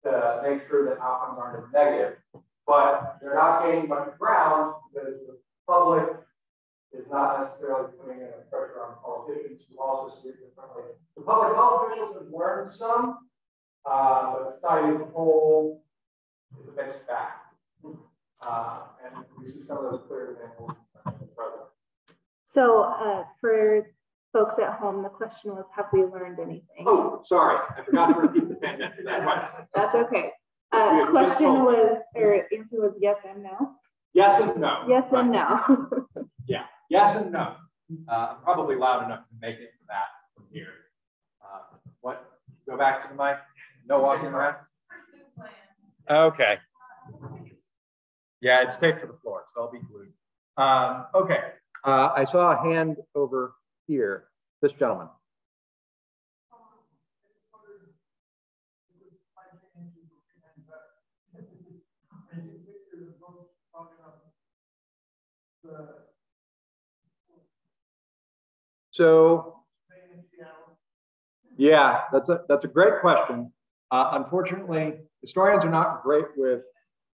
to make sure that outcomes aren't as negative. But they're not gaining much ground because the public is not necessarily putting in a pressure on politicians who also see it differently. The public health officials have learned some, uh, but society as a whole is a mixed bag. Uh, and we see some of those clear examples in the present. So uh, for folks at home, the question was, have we learned anything? Oh, sorry, I forgot to repeat the pandemic. That question. That's okay. Uh, question was, or answer was yes and no? Yes and no. Yes right. and no. <laughs> yeah, yes and no. Uh, I'm probably loud enough to make it for that from here. Uh, what? Go back to the mic. No walking around. Okay. Yeah, it's taped to the floor, so I'll be glued. Um, okay. Uh, I saw a hand over here. This gentleman. So, yeah, that's a that's a great question. Uh, unfortunately, historians are not great with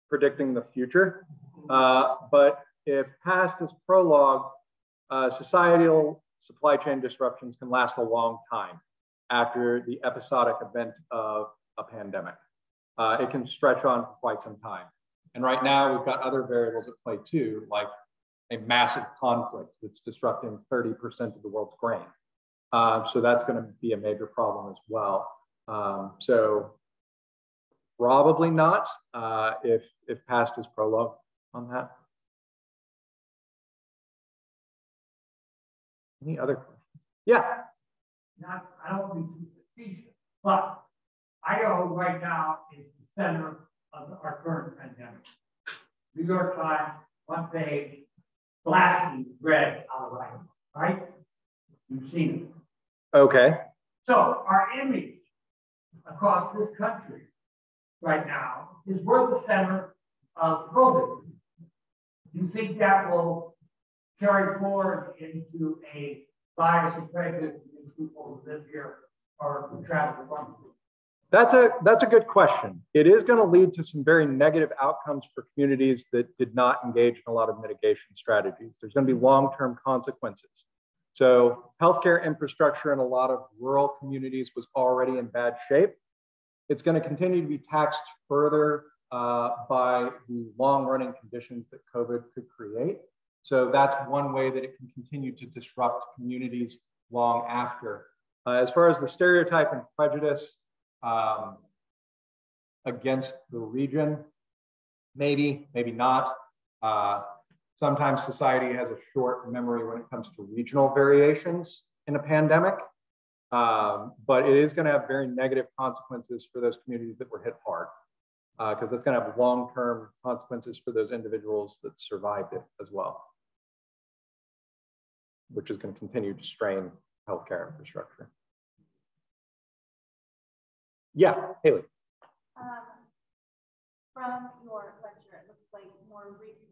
predicting the future, uh, but if past is prologue, uh, societal supply chain disruptions can last a long time after the episodic event of a pandemic. Uh, it can stretch on for quite some time. And right now, we've got other variables at play too, like a massive conflict that's disrupting 30% of the world's grain. Uh, so that's going to be a major problem as well. Um, so probably not uh, if, if past is prologue on that. Any other questions? Yeah. Not, I don't want to be too facetious, but Idaho right now is the center of our current pandemic. New York Times, one page, blasting bread out of Idaho, right? You've seen it. Okay. So our image across this country right now is we're the center of COVID. You think that will carry forward into a bias and prejudice against people who live here or who travel from here? That's a that's a good question. It is going to lead to some very negative outcomes for communities that did not engage in a lot of mitigation strategies. There's going to be long-term consequences. So healthcare infrastructure in a lot of rural communities was already in bad shape. It's going to continue to be taxed further uh, by the long running conditions that COVID could create. So that's one way that it can continue to disrupt communities long after. Uh, as far as the stereotype and prejudice um, against the region, maybe, maybe not. Uh, sometimes society has a short memory when it comes to regional variations in a pandemic. Um, but it is going to have very negative consequences for those communities that were hit hard, because uh, it's going to have long-term consequences for those individuals that survived it as well, which is going to continue to strain healthcare infrastructure. Yeah, Haley. Um, from your lecture, it looks like more recent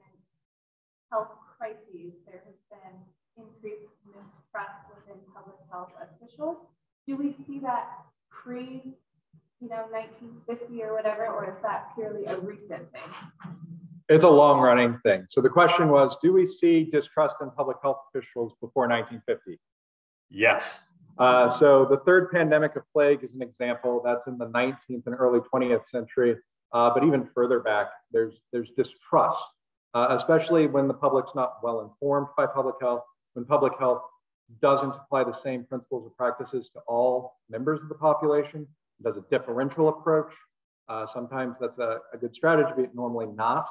health crises, there has been increased mistrust within public health officials. Do we see that pre, you know, 1950 or whatever, or is that purely a recent thing? It's a long running thing. So the question was, do we see distrust in public health officials before 1950? Yes. Uh, so the third pandemic of plague is an example. That's in the 19th and early 20th century. Uh, but even further back, there's, there's distrust, uh, especially when the public's not well informed by public health, when public health doesn't apply the same principles or practices to all members of the population, does a differential approach. Uh, sometimes that's a, a, good strategy, but normally not,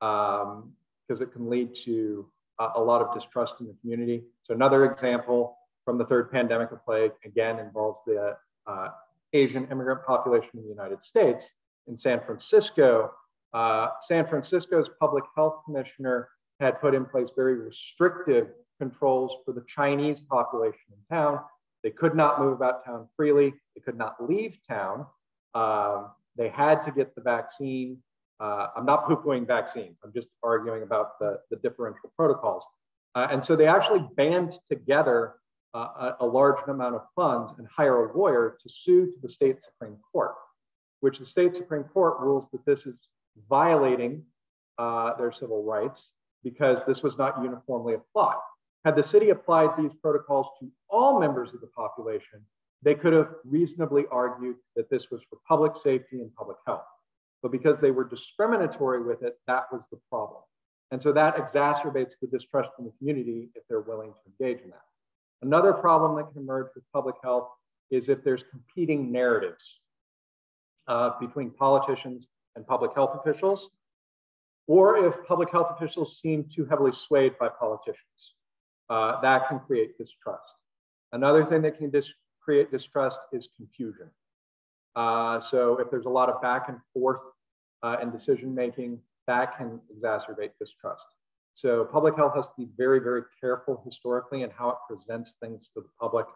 because um, it can lead to a lot of distrust in the community. So another example from the third pandemic of plague, again, involves the uh, Asian immigrant population in the United States. In San Francisco, uh, San Francisco's public health commissioner had put in place very restrictive controls for the Chinese population in town. They could not move about town freely. They could not leave town. Um, they had to get the vaccine. Uh, I'm not poo-pooing vaccines. I'm just arguing about the, the differential protocols. Uh, and so they actually band together uh, a, large amount of funds and hire a lawyer to sue to the state Supreme Court, which the state Supreme Court rules that this is violating uh, their civil rights because this was not uniformly applied. Had the city applied these protocols to all members of the population, they could have reasonably argued that this was for public safety and public health. But because they were discriminatory with it, that was the problem. And so that exacerbates the distrust in the community if they're willing to engage in that. Another problem that can emerge with public health is if there's competing narratives uh, between politicians and public health officials, or if public health officials seem too heavily swayed by politicians. Uh, that can create distrust. Another thing that can dis create distrust is confusion. Uh, so if there's a lot of back and forth uh, in decision making, that can exacerbate distrust. So public health has to be very, very careful historically in how it presents things to the public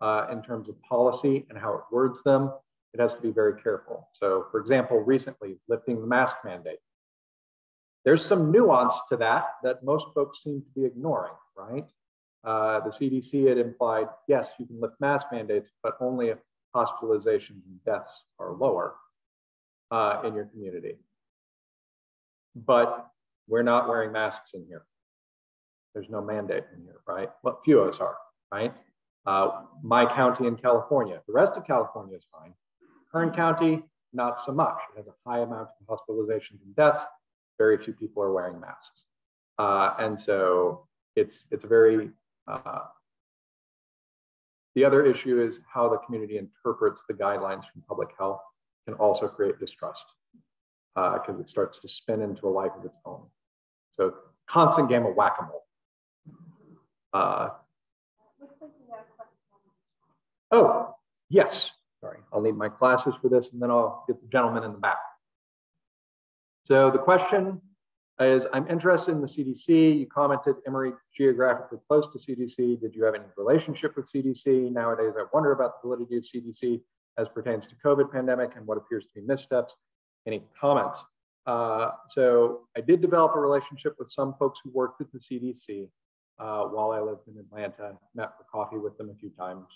uh, in terms of policy and how it words them. It has to be very careful. So for example, recently lifting the mask mandate. There's some nuance to that that most folks seem to be ignoring, right? Uh, the CDC had implied, yes, you can lift mask mandates, but only if hospitalizations and deaths are lower uh, in your community. But we're not wearing masks in here. There's no mandate in here, right? Well, few of us are, right? Uh, my county in California, the rest of California is fine. Kern County, not so much. It has a high amount of hospitalizations and deaths. Very few people are wearing masks. Uh, and so it's, it's a very, uh, the other issue is how the community interprets the guidelines from public health can also create distrust because uh, it starts to spin into a life of its own. So it's constant game of whack-a-mole. Uh, oh, yes. Sorry, I'll need my glasses for this and then I'll get the gentleman in the back. So the question is, I'm interested in the CDC. You commented Emory geographically close to CDC. Did you have any relationship with CDC? Nowadays, I wonder about the validity of CDC as pertains to COVID pandemic and what appears to be missteps. Any comments? Uh, so I did develop a relationship with some folks who worked at the CDC uh, while I lived in Atlanta, met for coffee with them a few times,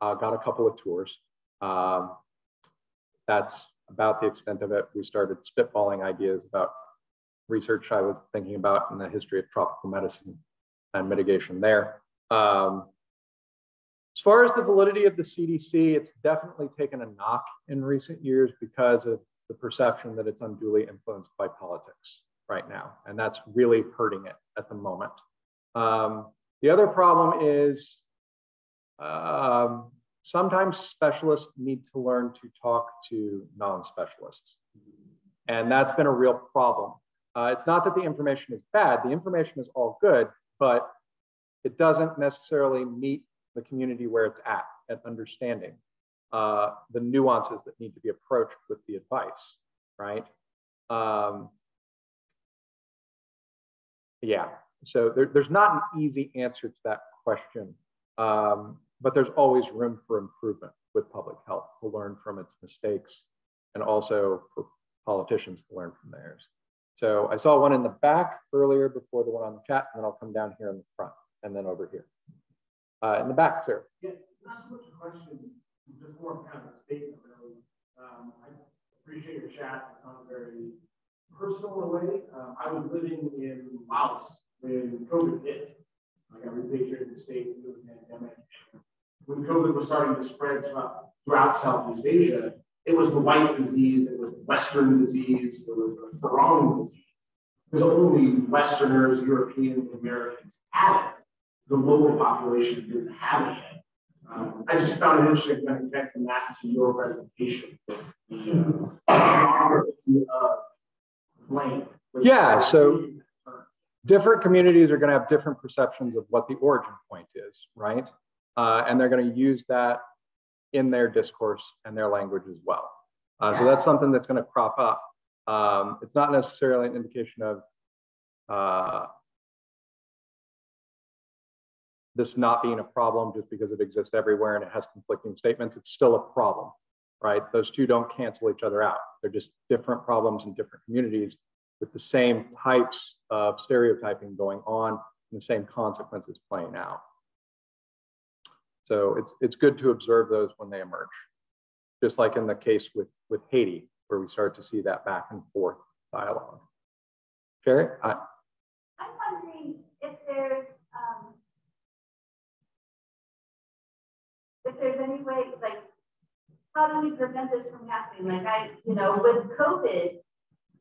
uh, got a couple of tours. Um, that's about the extent of it. We started spitballing ideas about research I was thinking about in the history of tropical medicine and mitigation there. Um, as far as the validity of the CDC, it's definitely taken a knock in recent years because of the perception that it's unduly influenced by politics right now. And that's really hurting it at the moment. Um, the other problem is um, sometimes specialists need to learn to talk to non-specialists. And that's been a real problem. Uh, it's not that the information is bad, the information is all good, but it doesn't necessarily meet the community where it's at at understanding uh, the nuances that need to be approached with the advice, right? Um, yeah, so there, there's not an easy answer to that question, um, but there's always room for improvement with public health to learn from its mistakes and also for politicians to learn from theirs. So I saw one in the back earlier before the one on the chat, and then I'll come down here in the front and then over here. Uh, in the back, sir. Yeah, not so much a question, just more kind of a statement, really. Um, I appreciate your chat. It's not very personal in a way. Um, I was living in Laos when COVID hit. I got repatriated to the States into the pandemic. When COVID was starting to spread throughout Southeast Asia, it was the white disease, it was Western disease, it was the Farang disease. Because only Westerners, Europeans, Americans had it. The local population didn't have it yet. Um, I just found it interesting kind of connecting that to your presentation. The, uh, blame. Yeah, so different communities are going to have different perceptions of what the origin point is, right? Uh, and they're going to use that in their discourse and their language as well. Uh, so that's something that's going to crop up. Um, it's not necessarily an indication of uh, this not being a problem just because it exists everywhere and it has conflicting statements. It's still a problem, right? Those two don't cancel each other out. They're just different problems in different communities with the same types of stereotyping going on and the same consequences playing out. So it's, it's good to observe those when they emerge. Just like in the case with, with Haiti, where we start to see that back and forth dialogue. Sherry? I, I'm wondering if there's um, if there's any way, like, how do we prevent this from happening? Like I, you know, with COVID,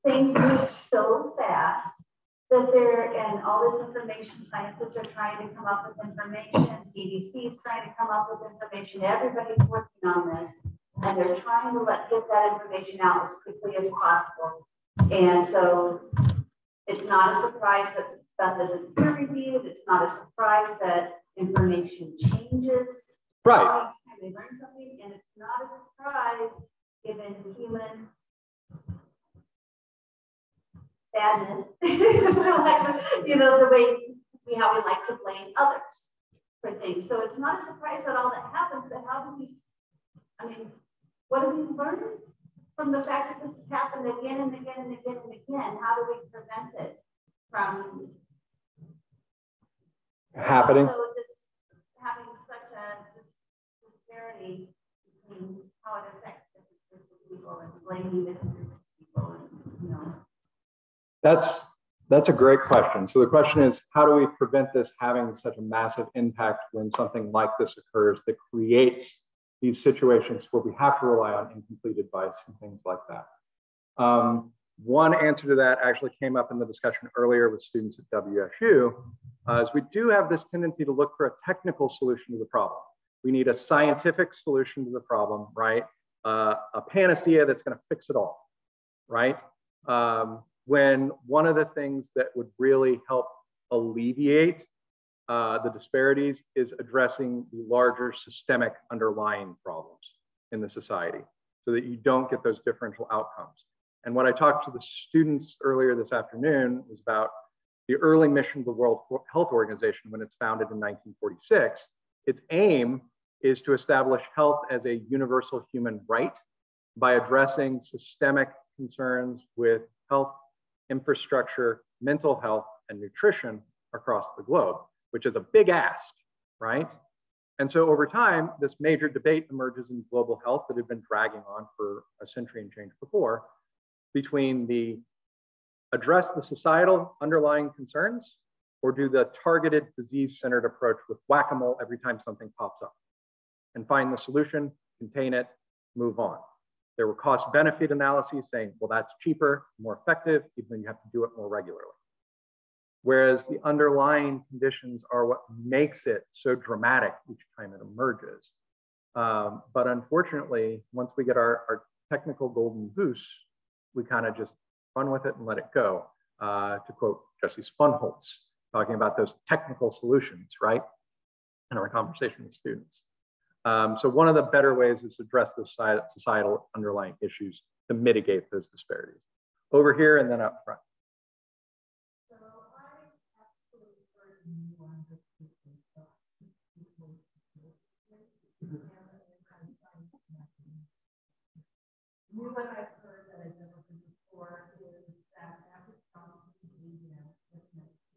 things move so fast that there, and all this information, scientists are trying to come up with information, CDC is trying to come up with information, everybody's working on this, and they're trying to let get that information out as quickly as possible. And so it's not a surprise that stuff isn't peer reviewed. It's not a surprise that information changes. right. They learn something, and it's not a surprise given human badness, <laughs> you know, the way we how we like to blame others for things. So it's not a surprise that all that happens, but how do we, I mean, what do we learn from the fact that this has happened again and again and again and again? How do we prevent it from happening? So this having such a this disparity between how it affects different groups of people and blaming different groups of people and you know that's that's a great question. So the question is, how do we prevent this having such a massive impact when something like this occurs that creates these situations where we have to rely on incomplete advice and things like that? Um, one answer to that actually came up in the discussion earlier with students at WSU, uh, is we do have this tendency to look for a technical solution to the problem. We need a scientific solution to the problem, right? Uh, a panacea that's gonna fix it all, right? Um, when one of the things that would really help alleviate uh, the disparities is addressing the larger systemic underlying problems in the society so that you don't get those differential outcomes. And what I talked to the students earlier this afternoon was about the early mission of the World Health Organization when it's founded in 1946. Its aim is to establish health as a universal human right by addressing systemic concerns with health infrastructure, mental health, and nutrition across the globe, which is a big ask, right? And so over time, this major debate emerges in global health that had been dragging on for a century and change before between the address the societal underlying concerns or do the targeted disease-centered approach with whack-a-mole every time something pops up and find the solution, contain it, move on. There were cost benefit analyses saying, well, that's cheaper, more effective, even though you have to do it more regularly. Whereas the underlying conditions are what makes it so dramatic each time it emerges. Um, but unfortunately, once we get our, our technical golden goose, we kind of just run with it and let it go. Uh, to quote Jesse Spunholtz, talking about those technical solutions, right? In our conversation with students. Um, so one of the better ways is to address those societal underlying issues to mitigate those disparities. Over here and then up front. New one I've heard that I've never heard before is that behavior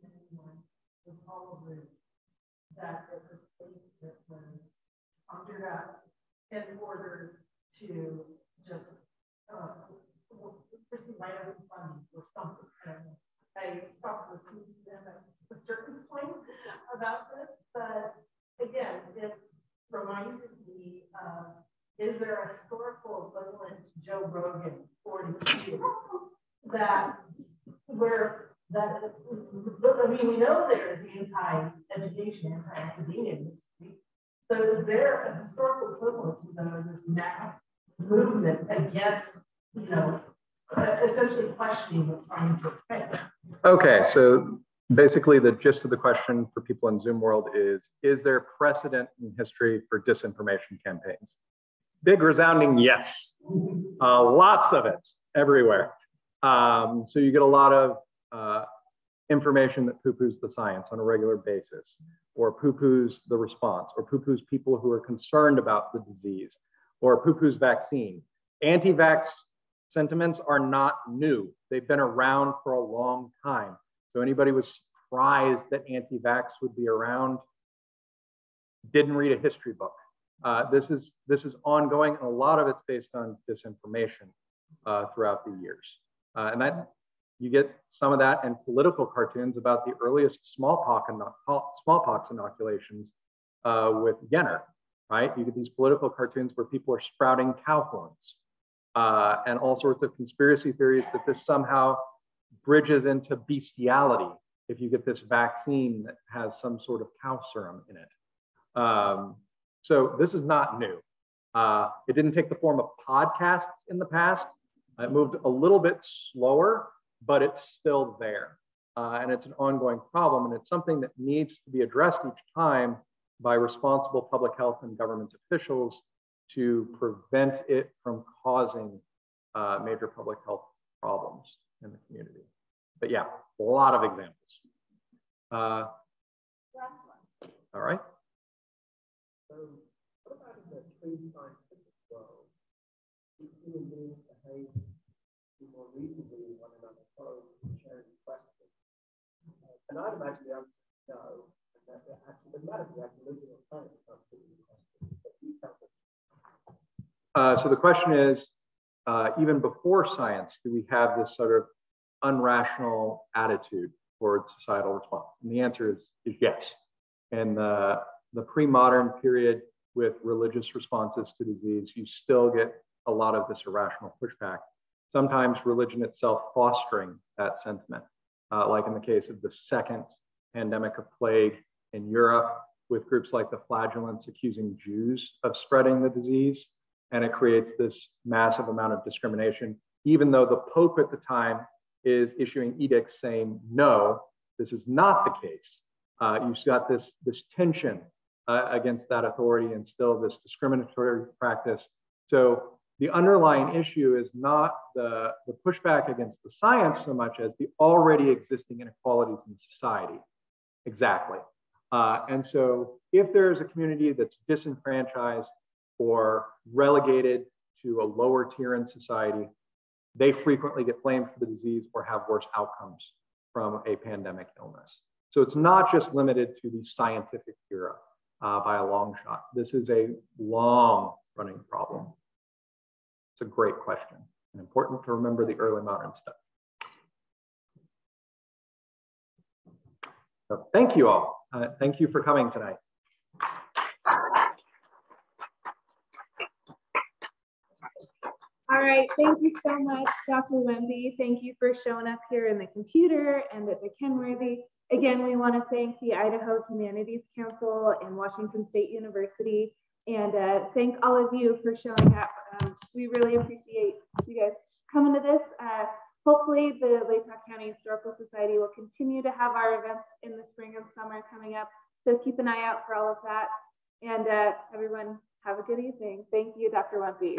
anyone was all that was things that were conjured that in order to just uh, pursue my own funding or something. And I stopped listening to them at a certain point about this, but again, it reminded me of is there a historical equivalent to Joe Rogan 42 that where that I mean we know there is anti-education, anti-academia So is there a historical equivalent to the, this mass movement against, you know, essentially questioning what scientists say? Okay, so basically the gist of the question for people in Zoom world is, is there precedent in history for disinformation campaigns? Big resounding yes. Uh, lots of it everywhere. Um, so you get a lot of uh, information that poo-poos the science on a regular basis, or poo-poos the response, or poo-poos people who are concerned about the disease, or poo-poos vaccine. Anti-vax sentiments are not new. They've been around for a long time. So anybody was surprised that anti-vax would be around, didn't read a history book. Uh, this is this is ongoing, and a lot of it's based on disinformation uh, throughout the years. Uh, and that you get some of that in political cartoons about the earliest smallpox, smallpox inoculations uh, with Jenner, right? You get these political cartoons where people are sprouting cow horns uh, and all sorts of conspiracy theories that this somehow bridges into bestiality if you get this vaccine that has some sort of cow serum in it. Um, so this is not new. Uh, it didn't take the form of podcasts in the past. It moved a little bit slower, but it's still there. Uh, and it's an ongoing problem. And it's something that needs to be addressed each time by responsible public health and government officials to prevent it from causing uh, major public health problems in the community. But yeah, a lot of examples. Uh, all right. So what about in the pre-scientific world? Do human beings behave more reasonably Uh, so the question is, uh, even before science, do we have this sort of unrational attitude towards societal response? And the answer is, is yes. And the the pre-modern period with religious responses to disease, you still get a lot of this irrational pushback. Sometimes religion itself fostering that sentiment, uh, like in the case of the second pandemic of plague in Europe, with groups like the flagellants accusing Jews of spreading the disease. And it creates this massive amount of discrimination, even though the Pope at the time is issuing edicts saying, no, this is not the case. Uh, you've got this, this tension uh, against that authority and still this discriminatory practice. So the underlying issue is not the, the pushback against the science so much as the already existing inequalities in society. Exactly. Uh, and so if there's a community that's disenfranchised or relegated to a lower tier in society, they frequently get blamed for the disease or have worse outcomes from a pandemic illness. So it's not just limited to the scientific era uh, by a long shot. This is a long running problem. It's a great question and important to remember the early modern stuff. So thank you all. Uh, thank you for coming tonight. All right, thank you so much, Dr. Wempe. Thank you for showing up here in the computer and at the Kenworthy. Again, we want to thank the Idaho Humanities Council and Washington State University and uh, thank all of you for showing up. Um, we really appreciate you guys coming to this. Uh, hopefully the Latah County Historical Society will continue to have our events in the spring and summer coming up. So keep an eye out for all of that. And uh, everyone, have a good evening. Thank you, Dr. Wempe.